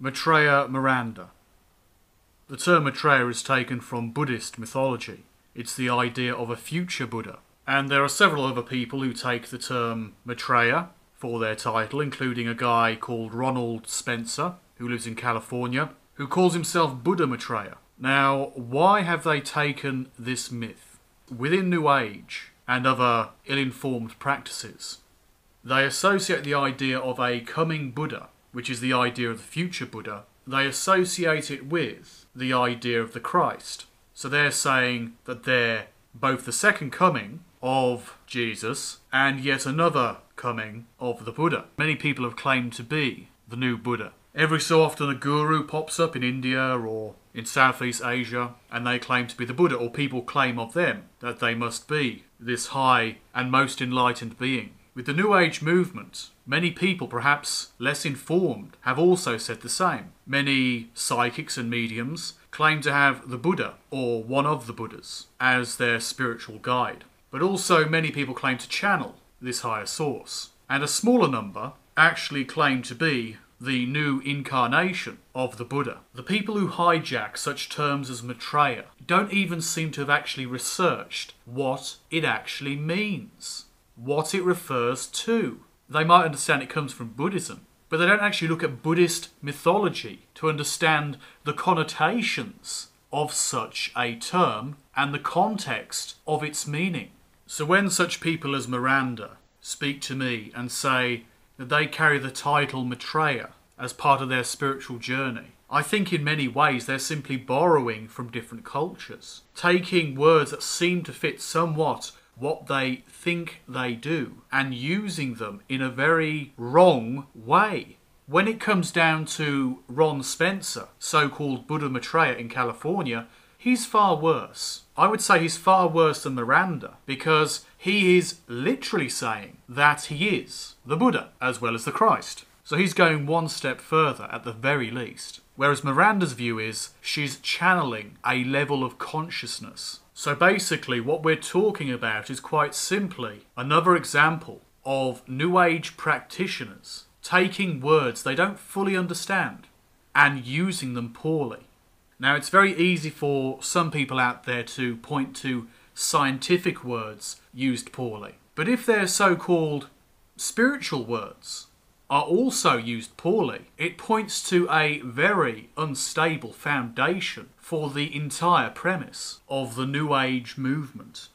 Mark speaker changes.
Speaker 1: Maitreya Miranda. The term Maitreya is taken from Buddhist mythology. It's the idea of a future Buddha. And there are several other people who take the term Maitreya for their title, including a guy called Ronald Spencer, who lives in California, who calls himself Buddha Maitreya. Now, why have they taken this myth? Within New Age and other ill informed practices, they associate the idea of a coming Buddha, which is the idea of the future Buddha, they associate it with the idea of the Christ. So they're saying that they're both the second coming of Jesus and yet another coming of the Buddha. Many people have claimed to be the new Buddha. Every so often a guru pops up in India or in Southeast Asia and they claim to be the Buddha, or people claim of them that they must be this high and most enlightened being. With the New Age movement, many people, perhaps less informed, have also said the same. Many psychics and mediums claim to have the Buddha, or one of the Buddhas, as their spiritual guide. But also, many people claim to channel this higher source. And a smaller number actually claim to be the new incarnation of the Buddha. The people who hijack such terms as Maitreya don't even seem to have actually researched what it actually means what it refers to. They might understand it comes from Buddhism, but they don't actually look at Buddhist mythology to understand the connotations of such a term and the context of its meaning. So when such people as Miranda speak to me and say that they carry the title Maitreya as part of their spiritual journey, I think in many ways they're simply borrowing from different cultures, taking words that seem to fit somewhat what they think they do and using them in a very wrong way. When it comes down to Ron Spencer, so called Buddha Maitreya in California, he's far worse. I would say he's far worse than Miranda because he is literally saying that he is the Buddha as well as the Christ. So he's going one step further at the very least. Whereas Miranda's view is she's channeling a level of consciousness so basically, what we're talking about is quite simply another example of New Age practitioners taking words they don't fully understand and using them poorly. Now, it's very easy for some people out there to point to scientific words used poorly. But if they're so called spiritual words are also used poorly, it points to a very unstable foundation for the entire premise of the New Age movement.